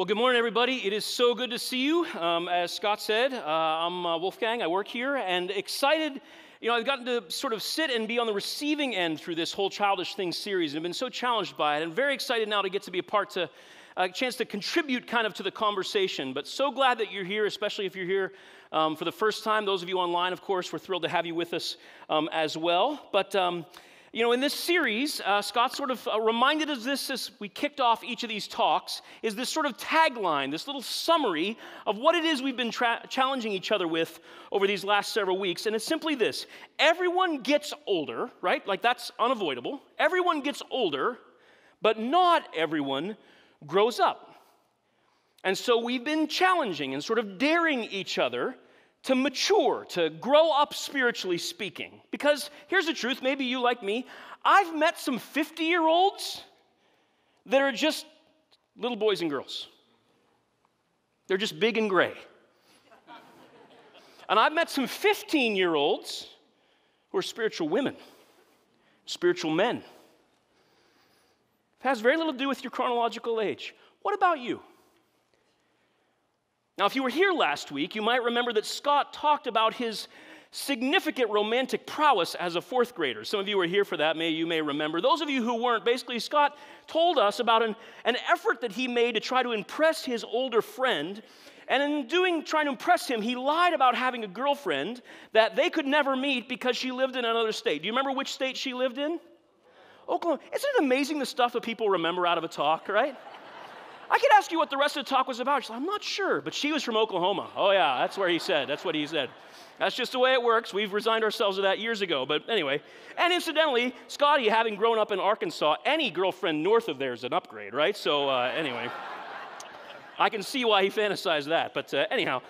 Well, good morning, everybody. It is so good to see you. Um, as Scott said, uh, I'm uh, Wolfgang. I work here and excited. You know, I've gotten to sort of sit and be on the receiving end through this whole Childish Things series and I've been so challenged by it. And very excited now to get to be a part to a chance to contribute kind of to the conversation. But so glad that you're here, especially if you're here um, for the first time. Those of you online, of course, we're thrilled to have you with us um, as well. But um, you know, in this series, uh, Scott sort of uh, reminded us this as we kicked off each of these talks, is this sort of tagline, this little summary of what it is we've been tra- challenging each other with over these last several weeks. And it's simply this everyone gets older, right? Like that's unavoidable. Everyone gets older, but not everyone grows up. And so we've been challenging and sort of daring each other to mature, to grow up spiritually speaking. Because here's the truth maybe you like me, I've met some 50 year olds that are just little boys and girls. They're just big and gray. and I've met some 15 year olds who are spiritual women, spiritual men. It has very little to do with your chronological age. What about you? Now, if you were here last week, you might remember that Scott talked about his significant romantic prowess as a fourth grader. Some of you were here for that, may you may remember. Those of you who weren't, basically, Scott told us about an, an effort that he made to try to impress his older friend. And in doing, trying to impress him, he lied about having a girlfriend that they could never meet because she lived in another state. Do you remember which state she lived in? Oklahoma. Isn't it amazing the stuff that people remember out of a talk, right? I could ask you what the rest of the talk was about. She's like, I'm not sure, but she was from Oklahoma. Oh, yeah, that's where he said. That's what he said. That's just the way it works. We've resigned ourselves to that years ago. But anyway, and incidentally, Scotty, having grown up in Arkansas, any girlfriend north of there is an upgrade, right? So uh, anyway, I can see why he fantasized that. But uh, anyhow,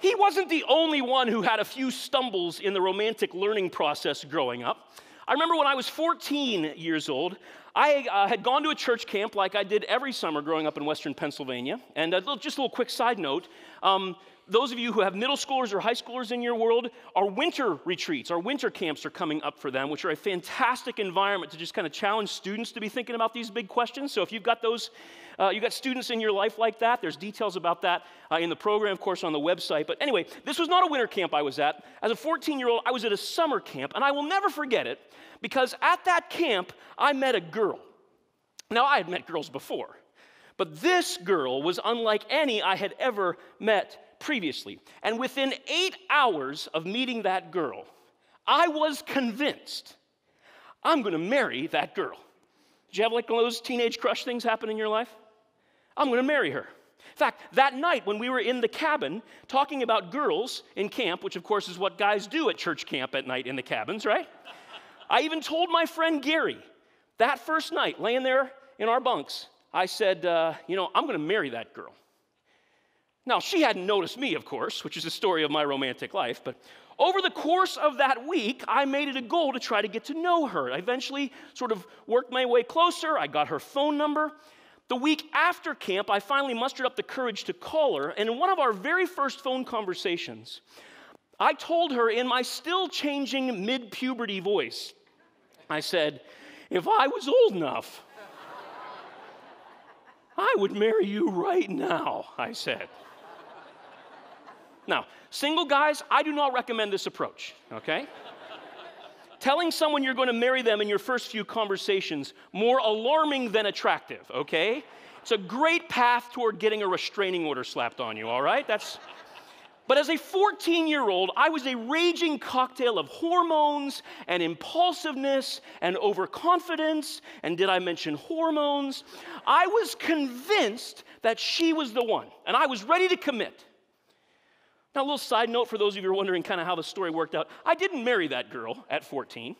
he wasn't the only one who had a few stumbles in the romantic learning process growing up. I remember when I was 14 years old, I uh, had gone to a church camp like I did every summer growing up in Western Pennsylvania. And uh, just a little quick side note um, those of you who have middle schoolers or high schoolers in your world, our winter retreats, our winter camps are coming up for them, which are a fantastic environment to just kind of challenge students to be thinking about these big questions. So if you've got those, uh, you've got students in your life like that, there's details about that uh, in the program, of course, on the website. But anyway, this was not a winter camp I was at. As a 14 year old, I was at a summer camp, and I will never forget it because at that camp, I met a girl. Now, I had met girls before, but this girl was unlike any I had ever met previously. And within eight hours of meeting that girl, I was convinced I'm going to marry that girl. Did you have like those teenage crush things happen in your life? I'm going to marry her. In fact, that night when we were in the cabin talking about girls in camp, which of course is what guys do at church camp at night in the cabins, right? I even told my friend Gary that first night, laying there in our bunks, I said, uh, You know, I'm going to marry that girl. Now, she hadn't noticed me, of course, which is the story of my romantic life, but over the course of that week, I made it a goal to try to get to know her. I eventually sort of worked my way closer. I got her phone number. The week after camp, I finally mustered up the courage to call her, and in one of our very first phone conversations, I told her in my still changing mid puberty voice, I said, If I was old enough, I would marry you right now, I said. Now, single guys, I do not recommend this approach, okay? Telling someone you're going to marry them in your first few conversations, more alarming than attractive, okay? It's a great path toward getting a restraining order slapped on you, all right? That's but as a 14 year old, I was a raging cocktail of hormones and impulsiveness and overconfidence. And did I mention hormones? I was convinced that she was the one, and I was ready to commit. Now, a little side note for those of you who are wondering kind of how the story worked out I didn't marry that girl at 14.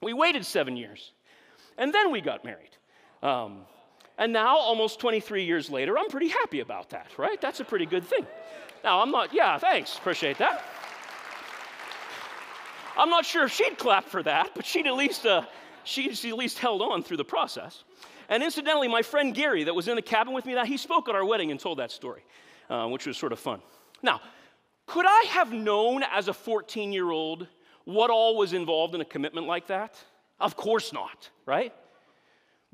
We waited seven years, and then we got married. Um, and now, almost 23 years later, I'm pretty happy about that, right? That's a pretty good thing. Now, I'm not, yeah, thanks, appreciate that. I'm not sure if she'd clap for that, but she'd at least, uh, she's at least held on through the process. And incidentally, my friend Gary, that was in the cabin with me, that he spoke at our wedding and told that story, uh, which was sort of fun. Now, could I have known as a 14 year old what all was involved in a commitment like that? Of course not, right?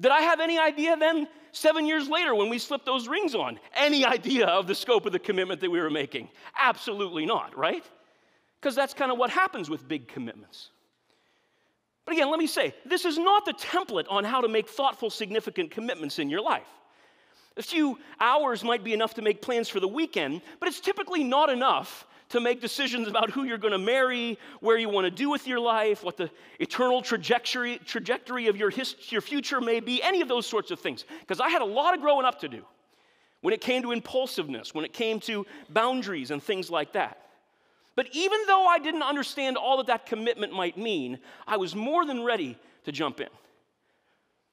Did I have any idea then, seven years later, when we slipped those rings on, any idea of the scope of the commitment that we were making? Absolutely not, right? Because that's kind of what happens with big commitments. But again, let me say, this is not the template on how to make thoughtful, significant commitments in your life. A few hours might be enough to make plans for the weekend, but it's typically not enough to make decisions about who you're going to marry, where you want to do with your life, what the eternal trajectory, trajectory of your, your future may be, any of those sorts of things. Because I had a lot of growing up to do when it came to impulsiveness, when it came to boundaries and things like that. But even though I didn't understand all that that commitment might mean, I was more than ready to jump in.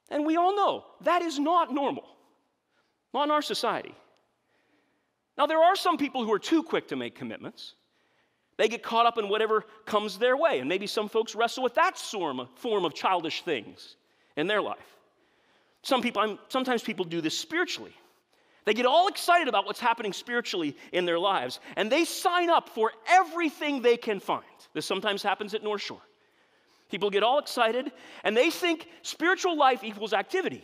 And we all know that is not normal, not in our society. Now, there are some people who are too quick to make commitments. They get caught up in whatever comes their way, and maybe some folks wrestle with that form of childish things in their life. Some people, sometimes people do this spiritually. They get all excited about what's happening spiritually in their lives, and they sign up for everything they can find. This sometimes happens at Northshore. People get all excited, and they think spiritual life equals activity.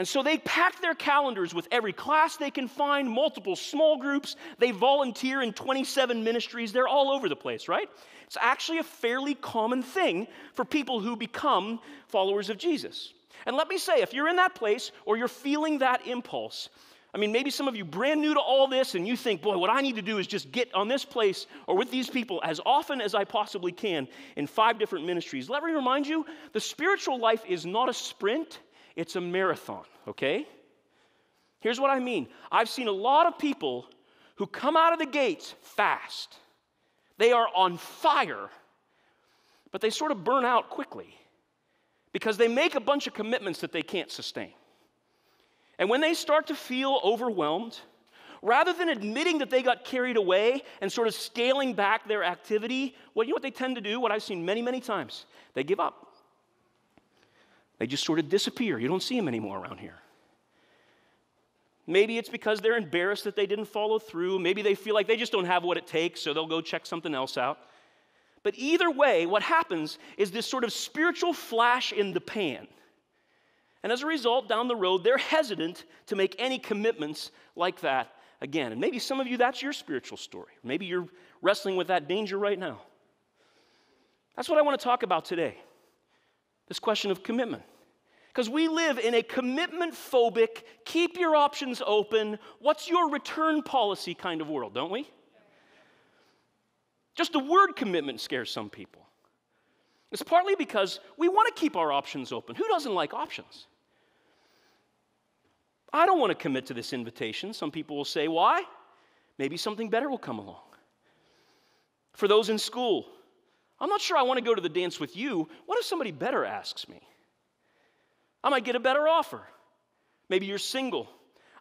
And so they pack their calendars with every class they can find, multiple small groups. They volunteer in 27 ministries. They're all over the place, right? It's actually a fairly common thing for people who become followers of Jesus. And let me say, if you're in that place or you're feeling that impulse, I mean, maybe some of you brand new to all this and you think, boy, what I need to do is just get on this place or with these people as often as I possibly can in five different ministries. Let me remind you the spiritual life is not a sprint, it's a marathon, okay? Here's what I mean I've seen a lot of people who come out of the gates fast, they are on fire, but they sort of burn out quickly because they make a bunch of commitments that they can't sustain. And when they start to feel overwhelmed, rather than admitting that they got carried away and sort of scaling back their activity, well, you know what they tend to do? What I've seen many, many times? They give up. They just sort of disappear. You don't see them anymore around here. Maybe it's because they're embarrassed that they didn't follow through. Maybe they feel like they just don't have what it takes, so they'll go check something else out. But either way, what happens is this sort of spiritual flash in the pan and as a result, down the road, they're hesitant to make any commitments like that again. And maybe some of you, that's your spiritual story. Maybe you're wrestling with that danger right now. That's what I want to talk about today this question of commitment. Because we live in a commitment phobic, keep your options open, what's your return policy kind of world, don't we? Just the word commitment scares some people. It's partly because we want to keep our options open. Who doesn't like options? I don't want to commit to this invitation. Some people will say, why? Maybe something better will come along. For those in school, I'm not sure I want to go to the dance with you. What if somebody better asks me? I might get a better offer. Maybe you're single.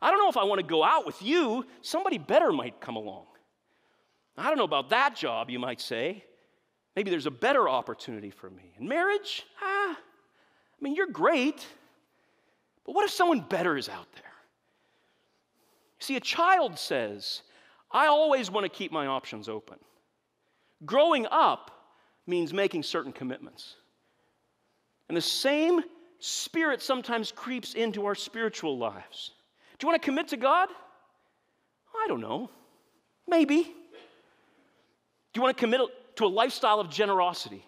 I don't know if I want to go out with you. Somebody better might come along. I don't know about that job, you might say. Maybe there's a better opportunity for me. And marriage, ah, I mean, you're great. But what if someone better is out there? See, a child says, I always want to keep my options open. Growing up means making certain commitments. And the same spirit sometimes creeps into our spiritual lives. Do you want to commit to God? I don't know. Maybe. Do you want to commit to a lifestyle of generosity?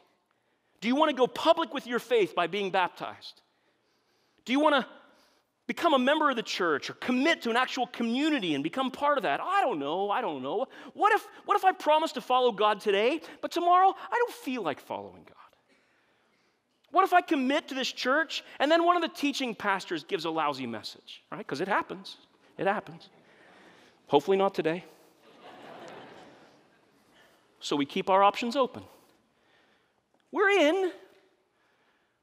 Do you want to go public with your faith by being baptized? Do you want to become a member of the church or commit to an actual community and become part of that. I don't know. I don't know. What if, what if I promise to follow God today, but tomorrow I don't feel like following God? What if I commit to this church and then one of the teaching pastors gives a lousy message, right? Because it happens. It happens. Hopefully not today. so we keep our options open. We're in,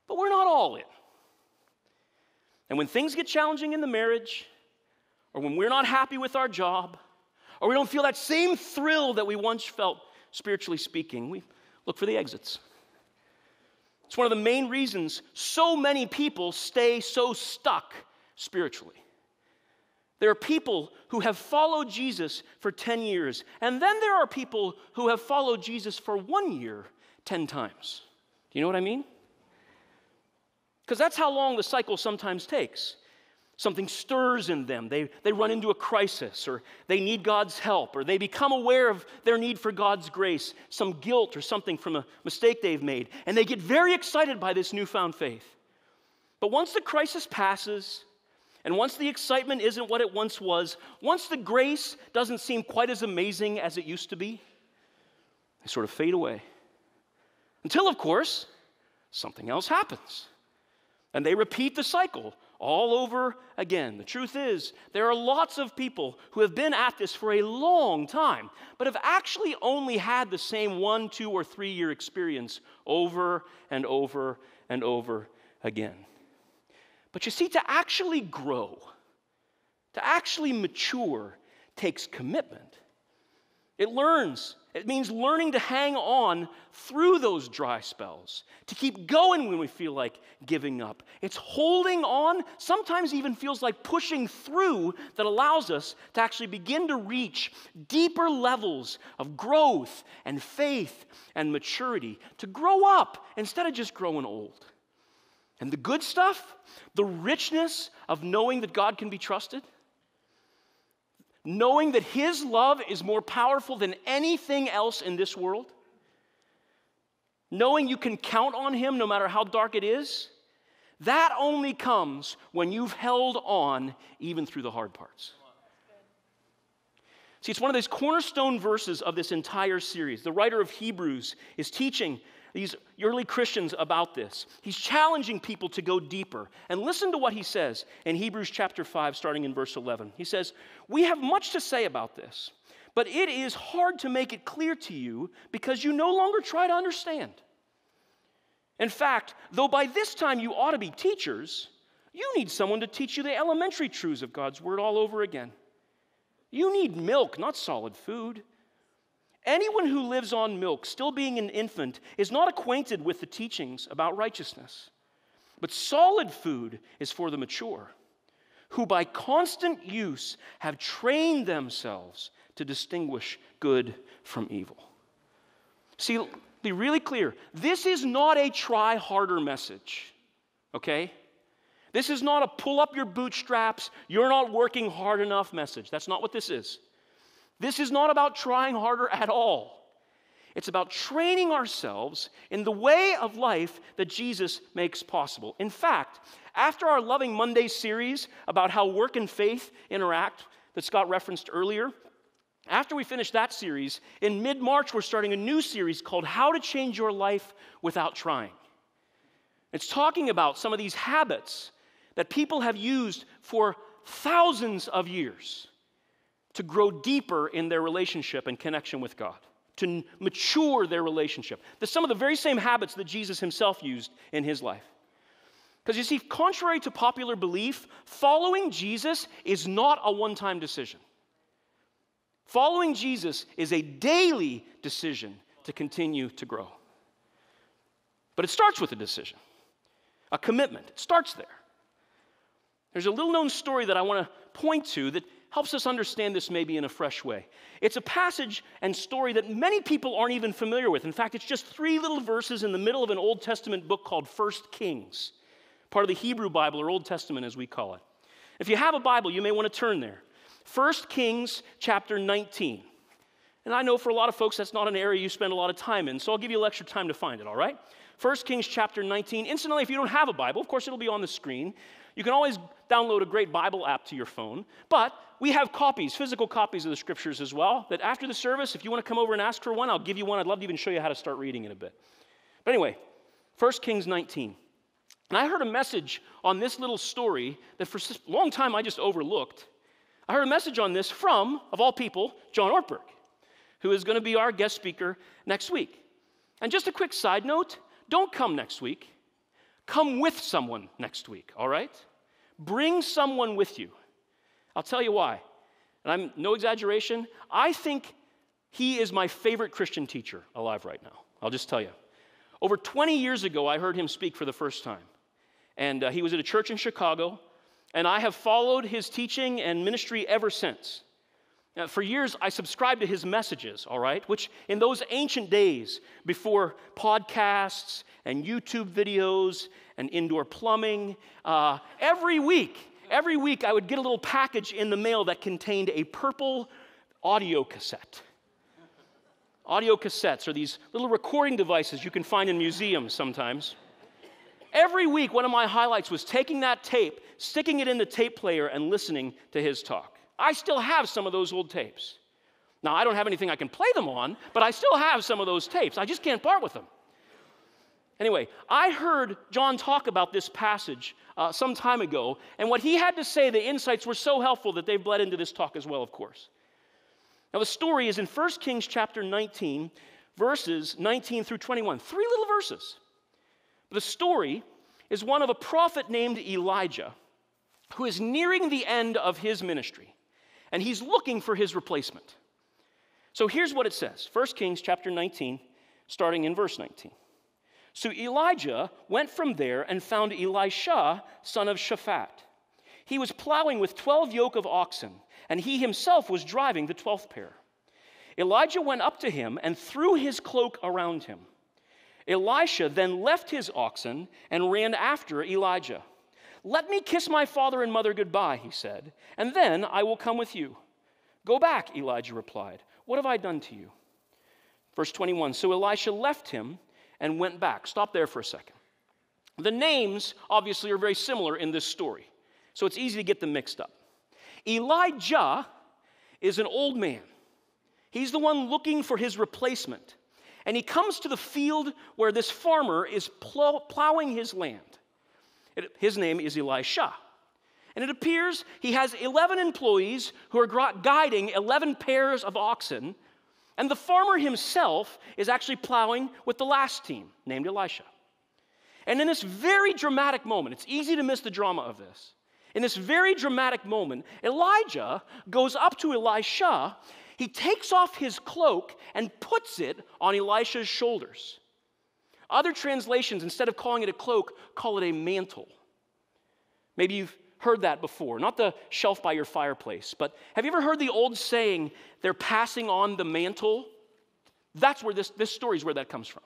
but we're not all in. And when things get challenging in the marriage, or when we're not happy with our job, or we don't feel that same thrill that we once felt, spiritually speaking, we look for the exits. It's one of the main reasons so many people stay so stuck spiritually. There are people who have followed Jesus for 10 years, and then there are people who have followed Jesus for one year 10 times. Do you know what I mean? Because that's how long the cycle sometimes takes. Something stirs in them. They, they run into a crisis, or they need God's help, or they become aware of their need for God's grace, some guilt or something from a mistake they've made, and they get very excited by this newfound faith. But once the crisis passes, and once the excitement isn't what it once was, once the grace doesn't seem quite as amazing as it used to be, they sort of fade away. Until, of course, something else happens. And they repeat the cycle all over again. The truth is, there are lots of people who have been at this for a long time, but have actually only had the same one, two, or three year experience over and over and over again. But you see, to actually grow, to actually mature, takes commitment. It learns. It means learning to hang on through those dry spells, to keep going when we feel like giving up. It's holding on, sometimes even feels like pushing through, that allows us to actually begin to reach deeper levels of growth and faith and maturity, to grow up instead of just growing old. And the good stuff, the richness of knowing that God can be trusted, knowing that His love is more powerful than anything else in this world, knowing you can count on Him no matter how dark it is, that only comes when you've held on even through the hard parts. See, it's one of those cornerstone verses of this entire series. The writer of Hebrews is teaching these early Christians about this. He's challenging people to go deeper. And listen to what he says in Hebrews chapter 5, starting in verse 11. He says, We have much to say about this, but it is hard to make it clear to you because you no longer try to understand. In fact, though by this time you ought to be teachers, you need someone to teach you the elementary truths of God's word all over again. You need milk, not solid food. Anyone who lives on milk, still being an infant, is not acquainted with the teachings about righteousness. But solid food is for the mature, who by constant use have trained themselves to distinguish good from evil. See, be really clear this is not a try harder message, okay? This is not a pull up your bootstraps, you're not working hard enough message. That's not what this is. This is not about trying harder at all. It's about training ourselves in the way of life that Jesus makes possible. In fact, after our Loving Monday series about how work and faith interact, that Scott referenced earlier, after we finish that series, in mid March, we're starting a new series called How to Change Your Life Without Trying. It's talking about some of these habits that people have used for thousands of years to grow deeper in their relationship and connection with God, to mature their relationship. There's some of the very same habits that Jesus himself used in his life. Because you see, contrary to popular belief, following Jesus is not a one time decision. Following Jesus is a daily decision to continue to grow. But it starts with a decision, a commitment. It starts there. There's a little known story that I want to point to that helps us understand this maybe in a fresh way. It's a passage and story that many people aren't even familiar with. In fact, it's just three little verses in the middle of an Old Testament book called First Kings, part of the Hebrew Bible or Old Testament as we call it. If you have a Bible, you may want to turn there. First Kings chapter 19. And I know for a lot of folks that's not an area you spend a lot of time in, so I'll give you extra time to find it, all right? 1 Kings chapter 19. Incidentally, if you don't have a Bible, of course it'll be on the screen. You can always download a great Bible app to your phone, but we have copies, physical copies of the scriptures as well. That after the service, if you want to come over and ask for one, I'll give you one. I'd love to even show you how to start reading in a bit. But anyway, 1 Kings 19. And I heard a message on this little story that for a long time I just overlooked. I heard a message on this from, of all people, John Ortberg, who is going to be our guest speaker next week. And just a quick side note don't come next week. Come with someone next week, all right? Bring someone with you. I'll tell you why. And I'm no exaggeration, I think he is my favorite Christian teacher alive right now. I'll just tell you. Over 20 years ago, I heard him speak for the first time. And uh, he was at a church in Chicago, and I have followed his teaching and ministry ever since. Now, for years, I subscribed to his messages, all right, which in those ancient days, before podcasts and YouTube videos and indoor plumbing. Uh, every week, every week, I would get a little package in the mail that contained a purple audio cassette. Audio cassettes are these little recording devices you can find in museums sometimes. Every week, one of my highlights was taking that tape, sticking it in the tape player, and listening to his talk. I still have some of those old tapes. Now, I don't have anything I can play them on, but I still have some of those tapes. I just can't part with them. Anyway, I heard John talk about this passage uh, some time ago, and what he had to say, the insights were so helpful that they've bled into this talk as well, of course. Now, the story is in 1 Kings chapter 19, verses 19 through 21, three little verses. The story is one of a prophet named Elijah who is nearing the end of his ministry, and he's looking for his replacement. So here's what it says 1 Kings chapter 19, starting in verse 19. So Elijah went from there and found Elisha, son of Shaphat. He was plowing with 12 yoke of oxen, and he himself was driving the 12th pair. Elijah went up to him and threw his cloak around him. Elisha then left his oxen and ran after Elijah. Let me kiss my father and mother goodbye, he said, and then I will come with you. Go back, Elijah replied. What have I done to you? Verse 21 So Elisha left him and went back. Stop there for a second. The names obviously are very similar in this story, so it's easy to get them mixed up. Elijah is an old man, he's the one looking for his replacement. And he comes to the field where this farmer is plow- plowing his land. It, his name is Elisha. And it appears he has 11 employees who are guiding 11 pairs of oxen. And the farmer himself is actually plowing with the last team, named Elisha. And in this very dramatic moment, it's easy to miss the drama of this. In this very dramatic moment, Elijah goes up to Elisha. He takes off his cloak and puts it on Elisha's shoulders. Other translations, instead of calling it a cloak, call it a mantle. Maybe you've heard that before. Not the shelf by your fireplace, but have you ever heard the old saying, they're passing on the mantle? That's where this, this story is where that comes from.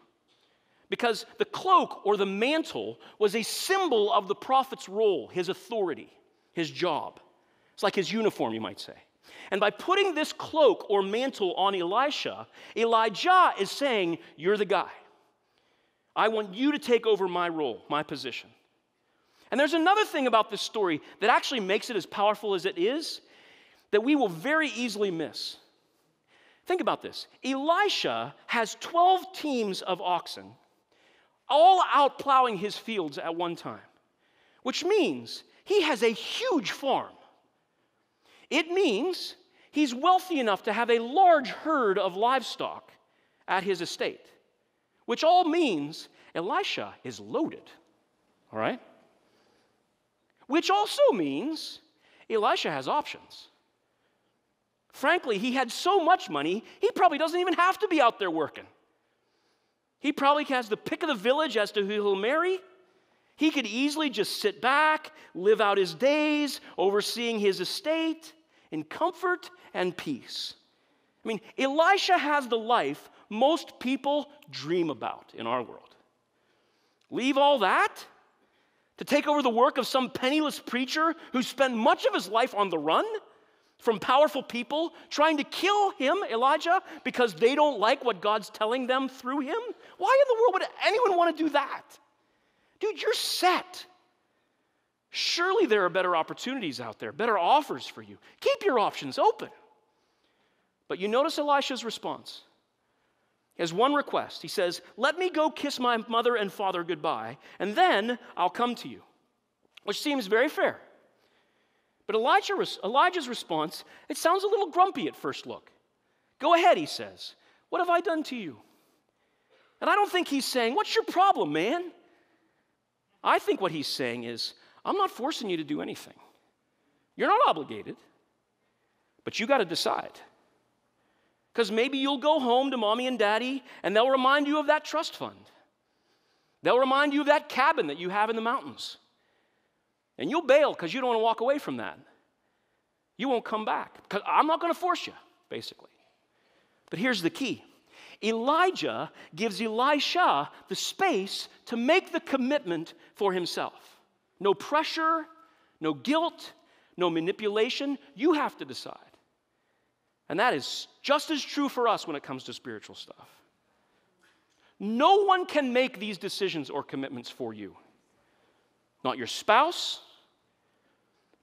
Because the cloak or the mantle was a symbol of the prophet's role, his authority, his job. It's like his uniform, you might say. And by putting this cloak or mantle on Elisha, Elijah is saying, You're the guy. I want you to take over my role, my position. And there's another thing about this story that actually makes it as powerful as it is that we will very easily miss. Think about this Elisha has 12 teams of oxen, all out plowing his fields at one time, which means he has a huge farm. It means he's wealthy enough to have a large herd of livestock at his estate, which all means Elisha is loaded. All right? Which also means Elisha has options. Frankly, he had so much money, he probably doesn't even have to be out there working. He probably has the pick of the village as to who he'll marry. He could easily just sit back, live out his days, overseeing his estate in comfort and peace. I mean, Elisha has the life most people dream about in our world. Leave all that to take over the work of some penniless preacher who spent much of his life on the run from powerful people trying to kill him, Elijah, because they don't like what God's telling them through him? Why in the world would anyone want to do that? Dude, you're set. Surely there are better opportunities out there, better offers for you. Keep your options open. But you notice Elisha's response. He has one request. He says, Let me go kiss my mother and father goodbye, and then I'll come to you, which seems very fair. But Elijah, Elijah's response, it sounds a little grumpy at first look. Go ahead, he says. What have I done to you? And I don't think he's saying, What's your problem, man? I think what he's saying is, I'm not forcing you to do anything. You're not obligated, but you got to decide. Because maybe you'll go home to mommy and daddy and they'll remind you of that trust fund. They'll remind you of that cabin that you have in the mountains. And you'll bail because you don't want to walk away from that. You won't come back because I'm not going to force you, basically. But here's the key Elijah gives Elisha the space to make the commitment for himself. No pressure, no guilt, no manipulation. You have to decide. And that is just as true for us when it comes to spiritual stuff. No one can make these decisions or commitments for you. Not your spouse,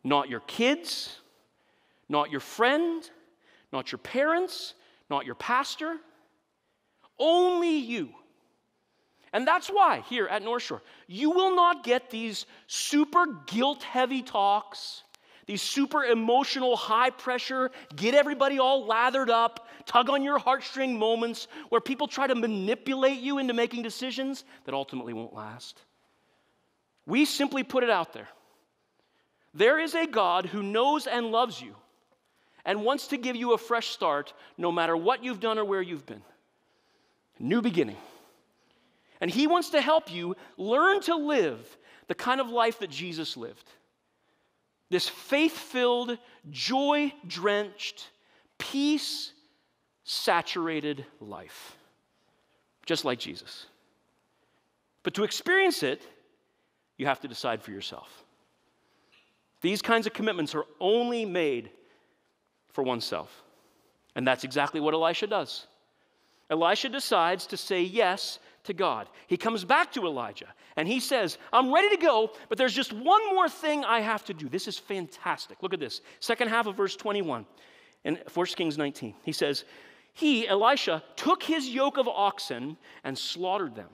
not your kids, not your friend, not your parents, not your pastor. Only you. And that's why here at Northshore, you will not get these super guilt heavy talks, these super emotional, high pressure, get everybody all lathered up, tug on your heartstring moments where people try to manipulate you into making decisions that ultimately won't last. We simply put it out there. There is a God who knows and loves you and wants to give you a fresh start no matter what you've done or where you've been. New beginning. And He wants to help you learn to live the kind of life that Jesus lived this faith filled, joy drenched, peace saturated life, just like Jesus. But to experience it, you have to decide for yourself. These kinds of commitments are only made for oneself. And that's exactly what Elisha does. Elisha decides to say yes to God. He comes back to Elijah and he says, I'm ready to go, but there's just one more thing I have to do. This is fantastic. Look at this. Second half of verse 21 in 1 Kings 19. He says, He, Elisha, took his yoke of oxen and slaughtered them.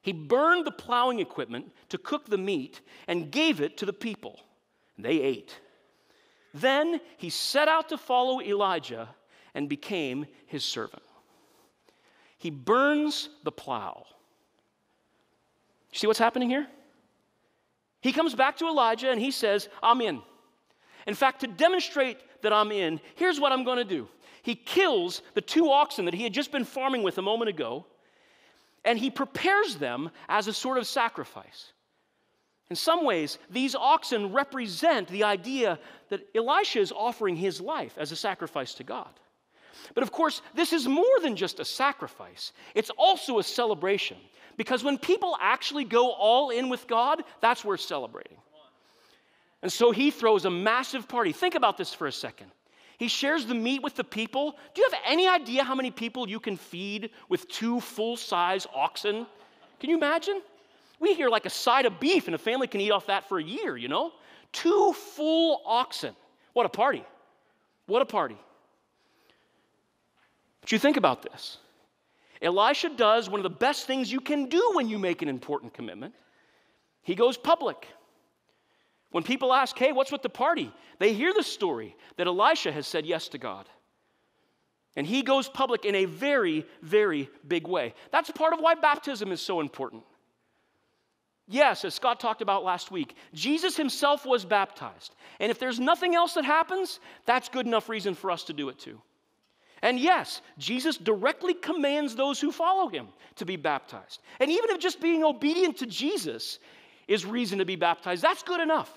He burned the plowing equipment to cook the meat and gave it to the people. They ate. Then he set out to follow Elijah and became his servant. He burns the plow. You see what's happening here? He comes back to Elijah and he says, I'm in. In fact, to demonstrate that I'm in, here's what I'm going to do. He kills the two oxen that he had just been farming with a moment ago, and he prepares them as a sort of sacrifice. In some ways, these oxen represent the idea that Elisha is offering his life as a sacrifice to God. But of course, this is more than just a sacrifice, it's also a celebration. Because when people actually go all in with God, that's worth celebrating. And so he throws a massive party. Think about this for a second. He shares the meat with the people. Do you have any idea how many people you can feed with two full size oxen? Can you imagine? We hear like a side of beef, and a family can eat off that for a year, you know? Two full oxen. What a party. What a party. But you think about this. Elisha does one of the best things you can do when you make an important commitment. He goes public. When people ask, hey, what's with the party? They hear the story that Elisha has said yes to God. And he goes public in a very, very big way. That's part of why baptism is so important. Yes, as Scott talked about last week, Jesus himself was baptized. And if there's nothing else that happens, that's good enough reason for us to do it too. And yes, Jesus directly commands those who follow him to be baptized. And even if just being obedient to Jesus is reason to be baptized, that's good enough.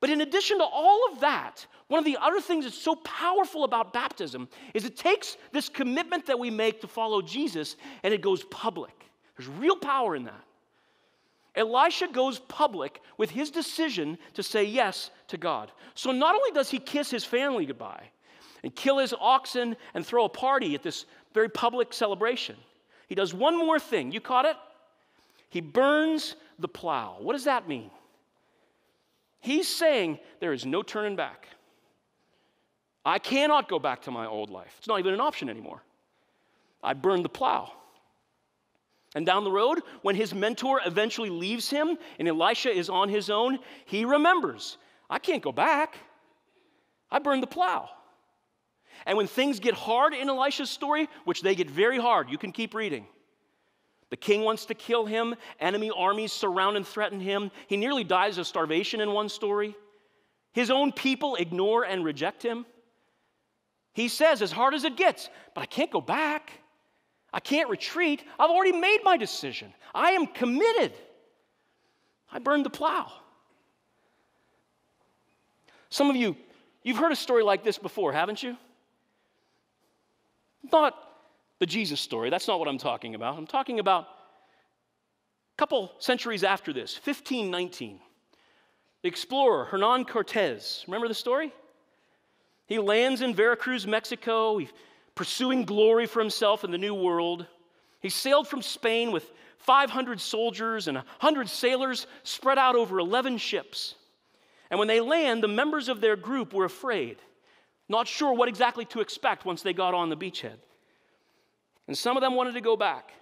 But in addition to all of that, one of the other things that's so powerful about baptism is it takes this commitment that we make to follow Jesus and it goes public. There's real power in that. Elisha goes public with his decision to say yes to God. So not only does he kiss his family goodbye and kill his oxen and throw a party at this very public celebration, he does one more thing. You caught it? He burns the plow. What does that mean? He's saying there is no turning back. I cannot go back to my old life. It's not even an option anymore. I burned the plow. And down the road, when his mentor eventually leaves him and Elisha is on his own, he remembers I can't go back. I burned the plow. And when things get hard in Elisha's story, which they get very hard, you can keep reading. The king wants to kill him, enemy armies surround and threaten him. He nearly dies of starvation in one story. His own people ignore and reject him. He says, as hard as it gets, but I can't go back. I can't retreat. I've already made my decision. I am committed. I burned the plow. Some of you, you've heard a story like this before, haven't you? Not the Jesus story. That's not what I'm talking about. I'm talking about a couple centuries after this, 1519. The explorer Hernan Cortez, remember the story? He lands in Veracruz, Mexico, pursuing glory for himself in the New World. He sailed from Spain with 500 soldiers and 100 sailors spread out over 11 ships. And when they land, the members of their group were afraid, not sure what exactly to expect once they got on the beachhead. And some of them wanted to go back.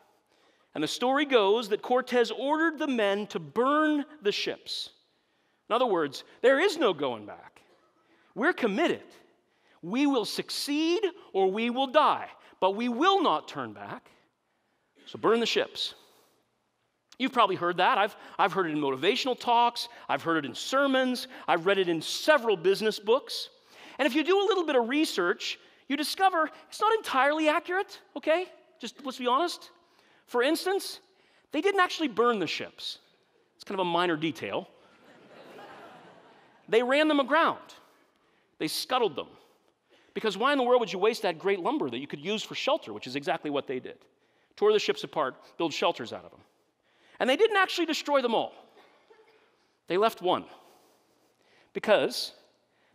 And the story goes that Cortez ordered the men to burn the ships. In other words, there is no going back. We're committed. We will succeed or we will die, but we will not turn back. So burn the ships. You've probably heard that. I've, I've heard it in motivational talks, I've heard it in sermons, I've read it in several business books. And if you do a little bit of research, you discover it's not entirely accurate, okay? Just let's be honest. For instance, they didn't actually burn the ships, it's kind of a minor detail. they ran them aground, they scuttled them. Because why in the world would you waste that great lumber that you could use for shelter, which is exactly what they did? Tore the ships apart, build shelters out of them. And they didn't actually destroy them all, they left one. Because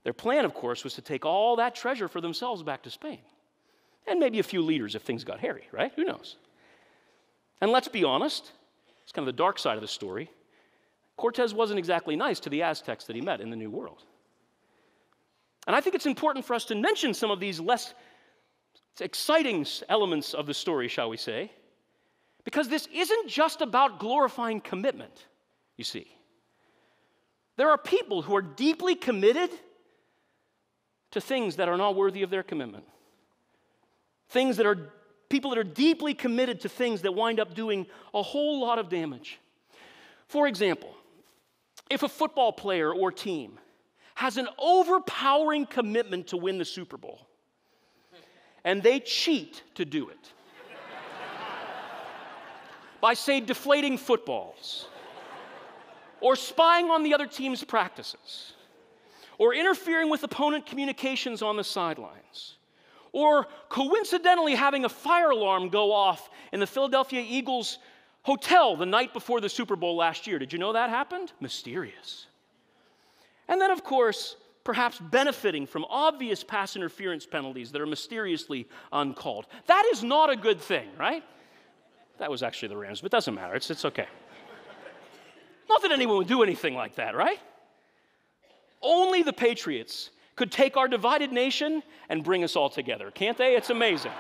their plan, of course, was to take all that treasure for themselves back to Spain. And maybe a few leaders if things got hairy, right? Who knows? And let's be honest, it's kind of the dark side of the story. Cortez wasn't exactly nice to the Aztecs that he met in the New World. And I think it's important for us to mention some of these less exciting elements of the story, shall we say, because this isn't just about glorifying commitment, you see. There are people who are deeply committed to things that are not worthy of their commitment. Things that are, people that are deeply committed to things that wind up doing a whole lot of damage. For example, if a football player or team has an overpowering commitment to win the Super Bowl, and they cheat to do it by, say, deflating footballs, or spying on the other team's practices, or interfering with opponent communications on the sidelines, or coincidentally having a fire alarm go off in the Philadelphia Eagles hotel the night before the Super Bowl last year. Did you know that happened? Mysterious. And then, of course, perhaps benefiting from obvious pass interference penalties that are mysteriously uncalled. That is not a good thing, right? That was actually the Rams, but it doesn't matter. It's, it's okay. Not that anyone would do anything like that, right? Only the Patriots could take our divided nation and bring us all together, can't they? It's amazing.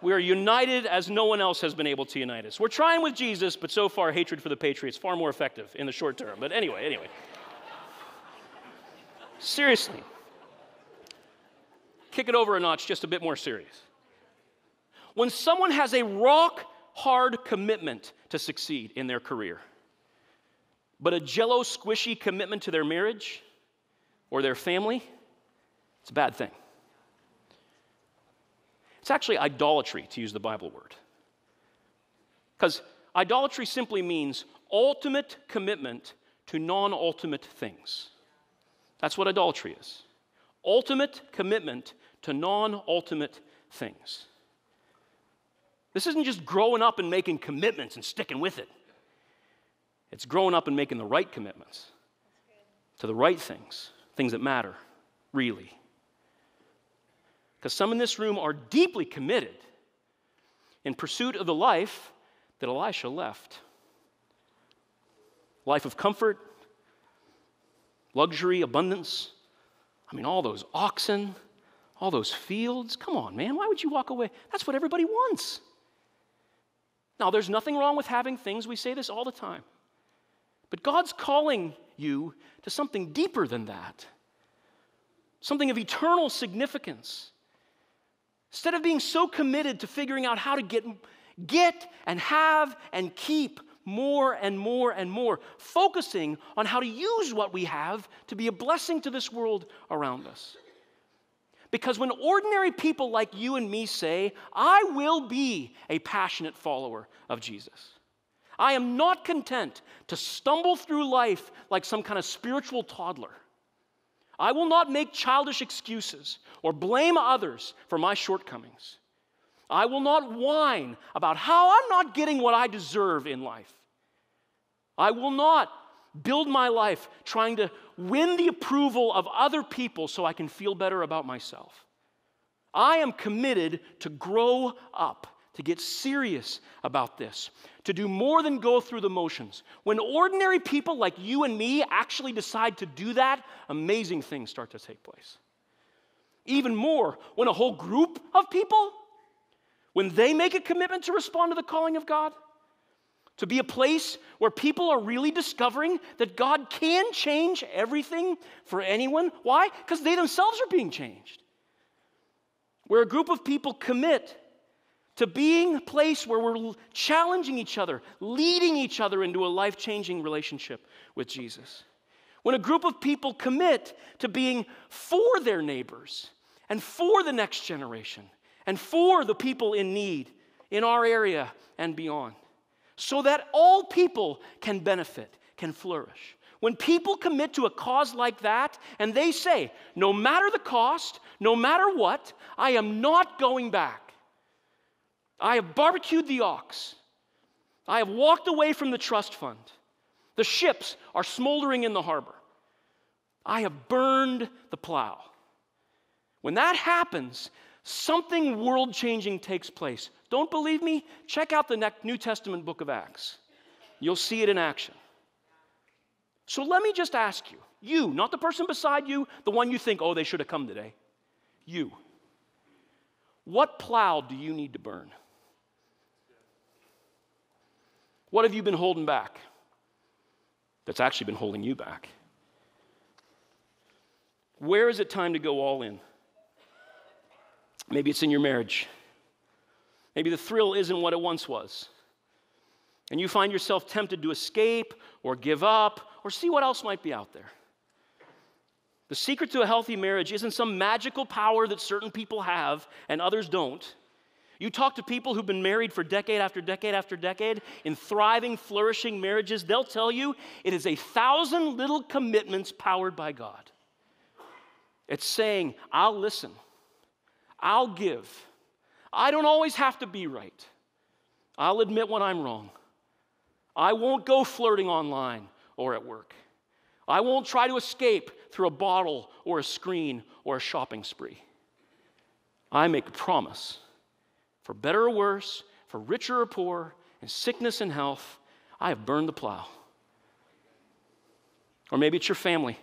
We are united as no one else has been able to unite us. We're trying with Jesus, but so far, hatred for the Patriots far more effective in the short term. But anyway, anyway. Seriously. Kick it over a notch, just a bit more serious. When someone has a rock hard commitment to succeed in their career, but a jello squishy commitment to their marriage or their family, it's a bad thing. It's actually idolatry, to use the Bible word. Because idolatry simply means ultimate commitment to non ultimate things. That's what idolatry is ultimate commitment to non ultimate things. This isn't just growing up and making commitments and sticking with it. It's growing up and making the right commitments to the right things, things that matter, really. Because some in this room are deeply committed in pursuit of the life that Elisha left life of comfort, luxury, abundance. I mean, all those oxen, all those fields. Come on, man, why would you walk away? That's what everybody wants. Now, there's nothing wrong with having things, we say this all the time. But God's calling you to something deeper than that, something of eternal significance. Instead of being so committed to figuring out how to get, get and have and keep more and more and more, focusing on how to use what we have to be a blessing to this world around us. Because when ordinary people like you and me say, I will be a passionate follower of Jesus, I am not content to stumble through life like some kind of spiritual toddler. I will not make childish excuses or blame others for my shortcomings. I will not whine about how I'm not getting what I deserve in life. I will not build my life trying to win the approval of other people so I can feel better about myself. I am committed to grow up, to get serious about this, to do more than go through the motions. When ordinary people like you and me actually decide to do that, amazing things start to take place. Even more, when a whole group of people, when they make a commitment to respond to the calling of God, to be a place where people are really discovering that God can change everything for anyone. Why? Because they themselves are being changed. Where a group of people commit to being a place where we're challenging each other, leading each other into a life changing relationship with Jesus. When a group of people commit to being for their neighbors and for the next generation and for the people in need in our area and beyond so that all people can benefit, can flourish. When people commit to a cause like that and they say, no matter the cost, no matter what, I am not going back. I have barbecued the ox. I have walked away from the trust fund. The ships are smoldering in the harbor. I have burned the plow. When that happens, something world changing takes place. Don't believe me? Check out the New Testament book of Acts. You'll see it in action. So let me just ask you you, not the person beside you, the one you think, oh, they should have come today. You. What plow do you need to burn? What have you been holding back that's actually been holding you back? Where is it time to go all in? Maybe it's in your marriage. Maybe the thrill isn't what it once was. And you find yourself tempted to escape or give up or see what else might be out there. The secret to a healthy marriage isn't some magical power that certain people have and others don't. You talk to people who've been married for decade after decade after decade in thriving, flourishing marriages, they'll tell you it is a thousand little commitments powered by God. It's saying, I'll listen. I'll give. I don't always have to be right. I'll admit when I'm wrong. I won't go flirting online or at work. I won't try to escape through a bottle or a screen or a shopping spree. I make a promise for better or worse, for richer or poor, in sickness and health, I have burned the plow. Or maybe it's your family.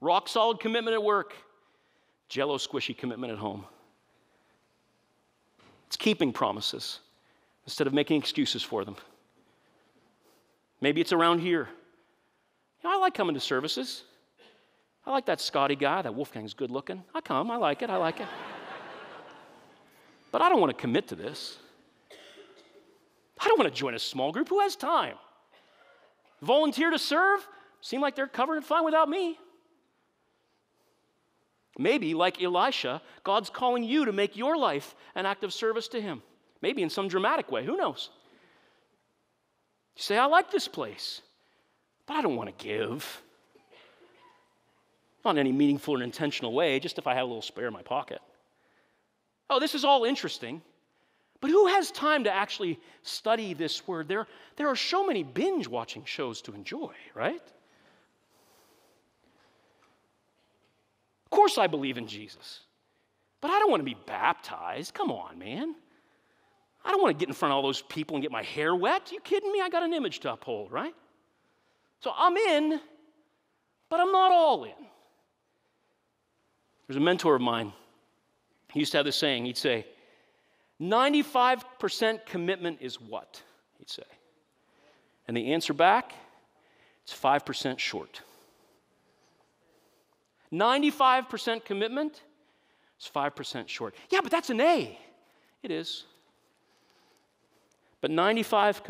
Rock solid commitment at work jello squishy commitment at home. It's keeping promises instead of making excuses for them. Maybe it's around here. You know, I like coming to services. I like that Scotty guy, that Wolfgang's good looking. I come, I like it, I like it. But I don't want to commit to this. I don't want to join a small group. Who has time? Volunteer to serve? Seem like they're covering fine without me. Maybe, like Elisha, God's calling you to make your life an act of service to Him. Maybe in some dramatic way. Who knows? You say, I like this place, but I don't want to give. Not in any meaningful or intentional way, just if I have a little spare in my pocket. Oh, this is all interesting, but who has time to actually study this word? There, there are so many binge watching shows to enjoy, right? Of course, I believe in Jesus, but I don't want to be baptized. Come on, man. I don't want to get in front of all those people and get my hair wet. Are you kidding me? I got an image to uphold, right? So I'm in, but I'm not all in. There's a mentor of mine. He used to have this saying. He'd say, 95% commitment is what? He'd say. And the answer back, it's 5% short. 95% commitment is 5% short. Yeah, but that's an A. It is. But 95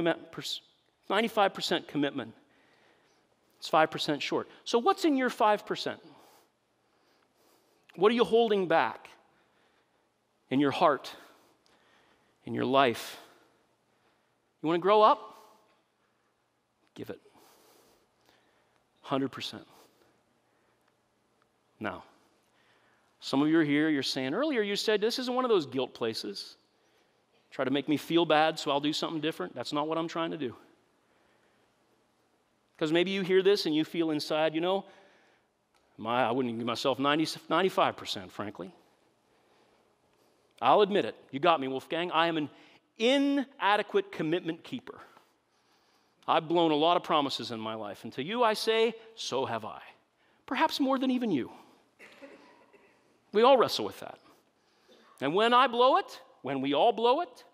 95% commitment is 5% short. So, what's in your 5%? What are you holding back in your heart, in your life? You want to grow up? Give it 100%. Now, Some of you are here, you're saying, earlier you said this isn't one of those guilt places. Try to make me feel bad so I'll do something different. That's not what I'm trying to do. Because maybe you hear this and you feel inside, you know, my, I wouldn't give myself 90, 95%, frankly. I'll admit it. You got me, Wolfgang. I am an inadequate commitment keeper. I've blown a lot of promises in my life. And to you, I say, so have I. Perhaps more than even you. We all wrestle with that. And when I blow it, when we all blow it,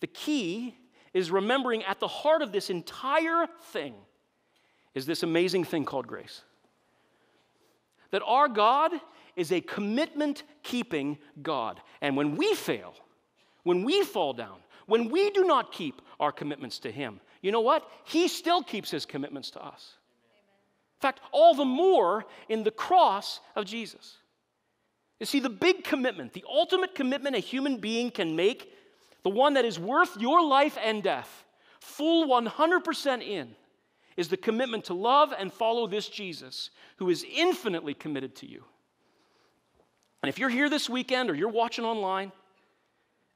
the key is remembering at the heart of this entire thing is this amazing thing called grace. That our God is a commitment keeping God. And when we fail, when we fall down, when we do not keep our commitments to Him, you know what? He still keeps His commitments to us. In fact, all the more in the cross of Jesus. You see, the big commitment, the ultimate commitment a human being can make, the one that is worth your life and death, full 100% in, is the commitment to love and follow this Jesus who is infinitely committed to you. And if you're here this weekend or you're watching online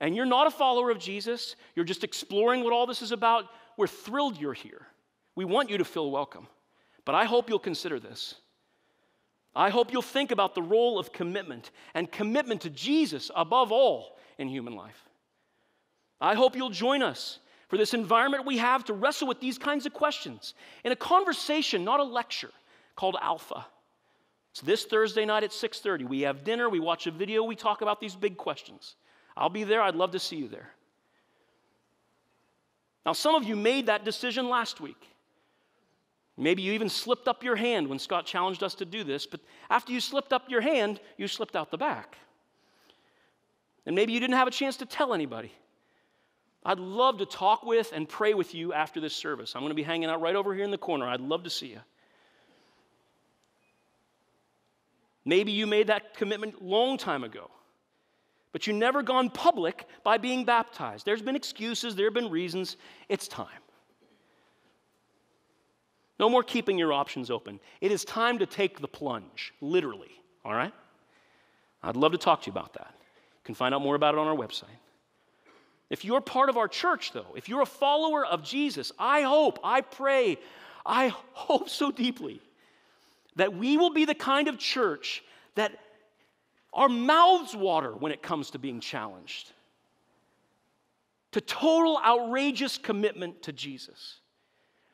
and you're not a follower of Jesus, you're just exploring what all this is about, we're thrilled you're here. We want you to feel welcome. But I hope you'll consider this. I hope you'll think about the role of commitment and commitment to Jesus above all in human life. I hope you'll join us for this environment we have to wrestle with these kinds of questions in a conversation, not a lecture, called Alpha. It's this Thursday night at 6:30. We have dinner, we watch a video, we talk about these big questions. I'll be there. I'd love to see you there. Now, some of you made that decision last week. Maybe you even slipped up your hand when Scott challenged us to do this, but after you slipped up your hand, you slipped out the back. And maybe you didn't have a chance to tell anybody. I'd love to talk with and pray with you after this service. I'm going to be hanging out right over here in the corner. I'd love to see you. Maybe you made that commitment long time ago, but you never gone public by being baptized. There's been excuses, there have been reasons. It's time. No more keeping your options open. It is time to take the plunge, literally, all right? I'd love to talk to you about that. You can find out more about it on our website. If you're part of our church, though, if you're a follower of Jesus, I hope, I pray, I hope so deeply that we will be the kind of church that our mouths water when it comes to being challenged, to total outrageous commitment to Jesus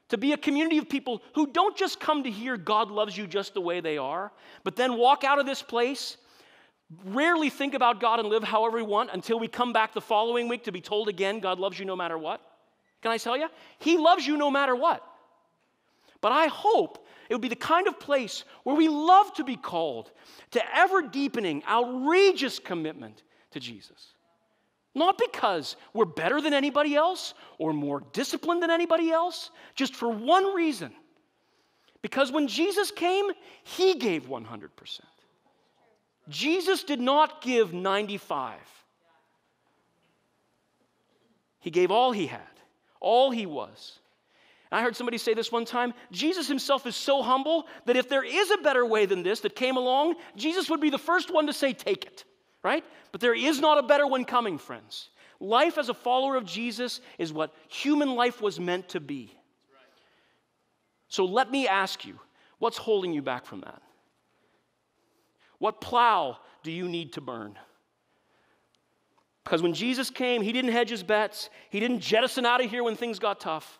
to be a community of people who don't just come to hear God loves you just the way they are, but then walk out of this place, rarely think about God and live however we want until we come back the following week to be told again God loves you no matter what. Can I tell you? He loves you no matter what. But I hope it would be the kind of place where we love to be called to ever deepening, outrageous commitment to Jesus. Not because we're better than anybody else or more disciplined than anybody else, just for one reason. Because when Jesus came, he gave 100%. Jesus did not give 95. He gave all he had, all he was. I heard somebody say this one time Jesus himself is so humble that if there is a better way than this that came along, Jesus would be the first one to say, Take it right? But there is not a better one coming, friends. Life as a follower of Jesus is what human life was meant to be. So let me ask you what's holding you back from that? What plow do you need to burn? Because when Jesus came, he didn't hedge his bets, he didn't jettison out of here when things got tough.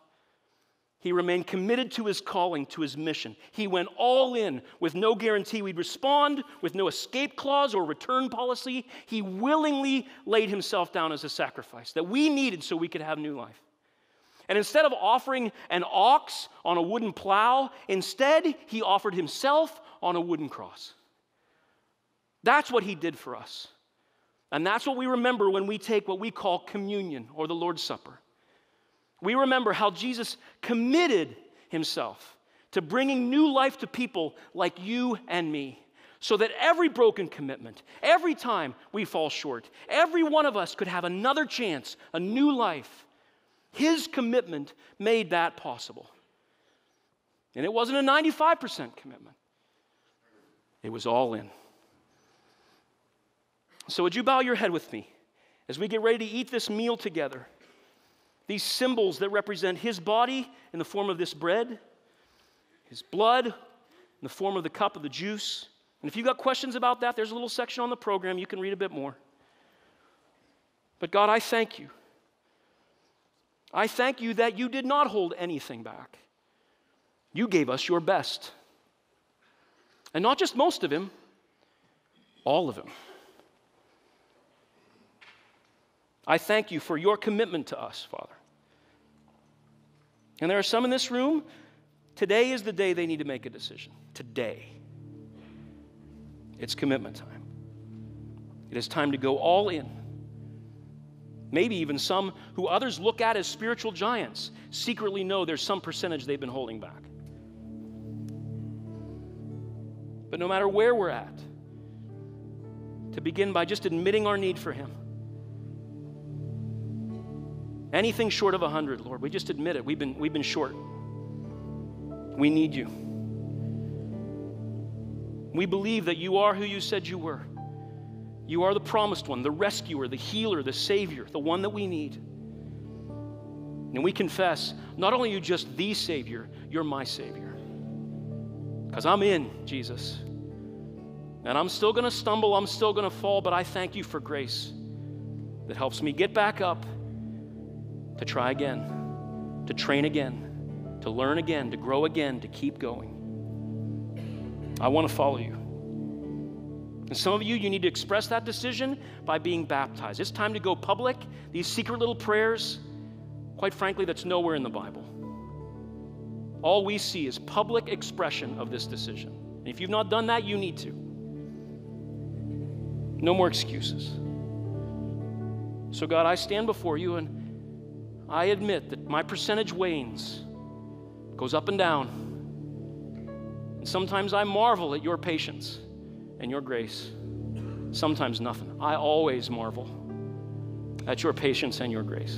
He remained committed to his calling, to his mission. He went all in with no guarantee we'd respond, with no escape clause or return policy. He willingly laid himself down as a sacrifice that we needed so we could have new life. And instead of offering an ox on a wooden plow, instead he offered himself on a wooden cross. That's what he did for us. And that's what we remember when we take what we call communion or the Lord's Supper. We remember how Jesus committed himself to bringing new life to people like you and me. So that every broken commitment, every time we fall short, every one of us could have another chance, a new life. His commitment made that possible. And it wasn't a 95% commitment, it was all in. So, would you bow your head with me as we get ready to eat this meal together? These symbols that represent his body in the form of this bread, his blood in the form of the cup of the juice. And if you've got questions about that, there's a little section on the program. You can read a bit more. But God, I thank you. I thank you that you did not hold anything back. You gave us your best. And not just most of him, all of him. I thank you for your commitment to us, Father. And there are some in this room, today is the day they need to make a decision. Today. It's commitment time. It is time to go all in. Maybe even some who others look at as spiritual giants secretly know there's some percentage they've been holding back. But no matter where we're at, to begin by just admitting our need for Him. Anything short of 100, Lord, we just admit it. We've been, we've been short. We need you. We believe that you are who you said you were. You are the promised one, the rescuer, the healer, the savior, the one that we need. And we confess, not only you just the savior, you're my savior. Because I'm in, Jesus. And I'm still going to stumble, I'm still going to fall, but I thank you for grace that helps me get back up to try again, to train again, to learn again, to grow again, to keep going. I want to follow you. And some of you, you need to express that decision by being baptized. It's time to go public. These secret little prayers, quite frankly, that's nowhere in the Bible. All we see is public expression of this decision. And if you've not done that, you need to. No more excuses. So, God, I stand before you and I admit that my percentage wanes, goes up and down. And sometimes I marvel at your patience and your grace. Sometimes nothing. I always marvel at your patience and your grace.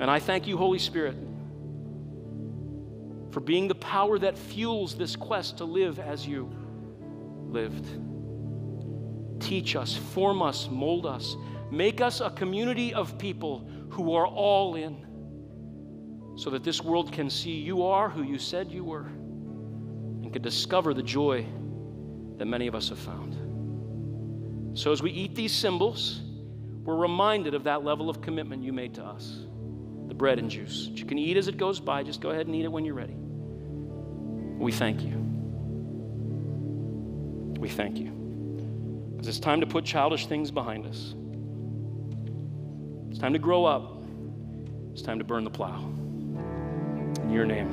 And I thank you, Holy Spirit, for being the power that fuels this quest to live as you lived. Teach us, form us, mold us, make us a community of people who are all in, so that this world can see you are who you said you were and can discover the joy that many of us have found. So as we eat these symbols, we're reminded of that level of commitment you made to us the bread and juice. You can eat as it goes by, just go ahead and eat it when you're ready. We thank you. We thank you. Because it's time to put childish things behind us. It's time to grow up. It's time to burn the plow. In your name.